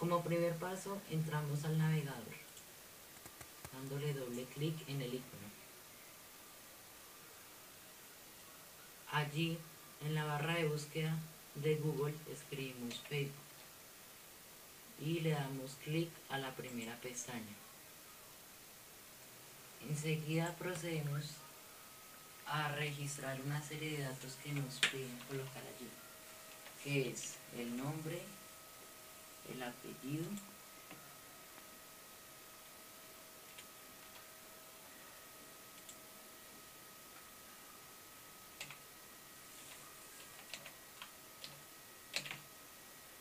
Como primer paso, entramos al navegador, dándole doble clic en el icono. Allí, en la barra de búsqueda de Google, escribimos Facebook y le damos clic a la primera pestaña. Enseguida procedemos a registrar una serie de datos que nos piden colocar allí, que es el nombre, el apellido,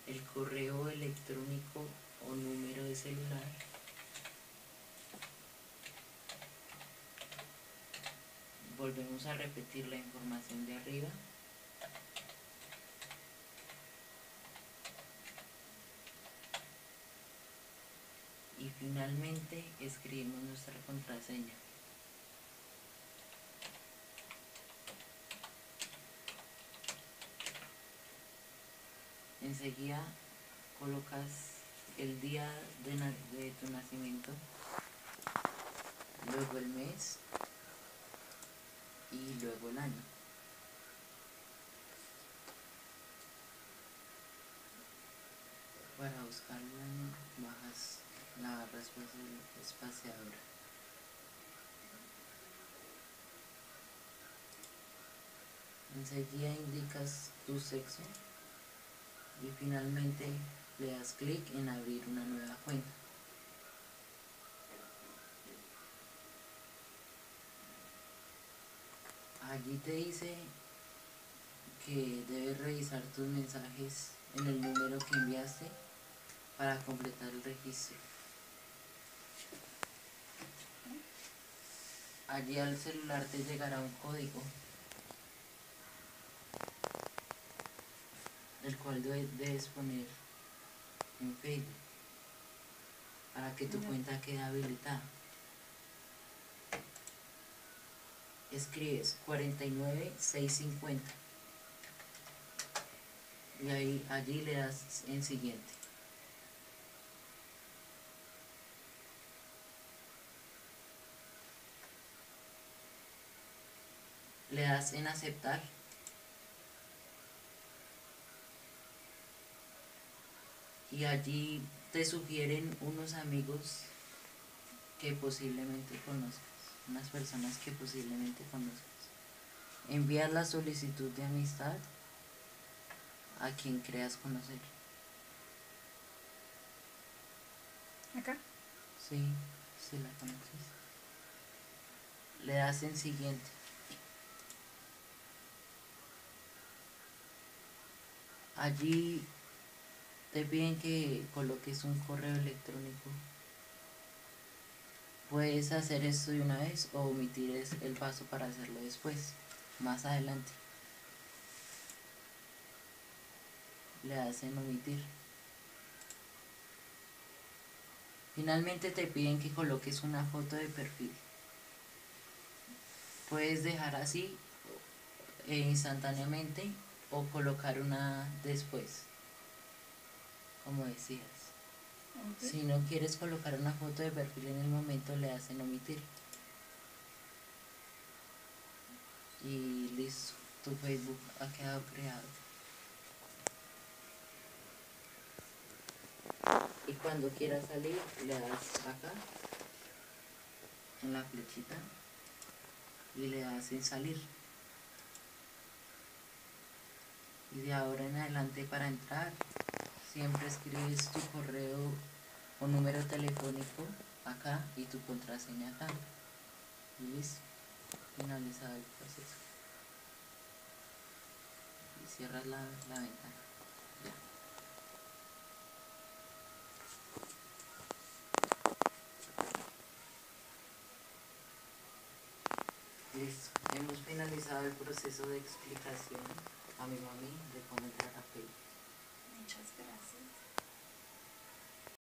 el correo electrónico o número de celular, volvemos a repetir la información de arriba finalmente escribimos nuestra contraseña enseguida colocas el día de, tu nacimiento luego el mes y luego el año. Para buscar el año bajas la espaciadora. Enseguida indicas tu sexo y finalmente le das clic en abrir una nueva cuenta. allí te dice que debes revisar tus mensajes en el número que enviaste para completar el registro. Allí al celular te llegará un código el cual debes poner en Facebook para que tu cuenta quede habilitada. escribes 49650 y ahí allí le das en siguiente le das en aceptar y allí te sugieren unos amigos que posiblemente conozcas unas personas que posiblemente conozcas. Envías la solicitud de amistad a quien creas conocer. ¿Acá? Sí, sí la conoces. Le das en siguiente. Allí te piden que coloques un correo electrónico Puedes hacer esto de una vez o omitir el paso para hacerlo después, más adelante. Le hacen omitir. Finalmente te piden que coloques una foto de perfil. Puedes dejar así eh, instantáneamente o colocar una después, como decías. Si no quieres colocar una foto de perfil en el momento, le hacen omitir. Y listo, tu Facebook ha quedado creado. Y cuando quieras salir, le das acá, en la flechita, y le das en salir. Y de ahora en adelante para entrar, siempre escribes tu correo o número telefónico acá y tu contraseña acá. Y listo, finalizado el proceso. Y cierras la, la ventana. Ya. Listo, hemos finalizado el proceso de explicación a mi mami de cómo entrar a Facebook. Muchas gracias.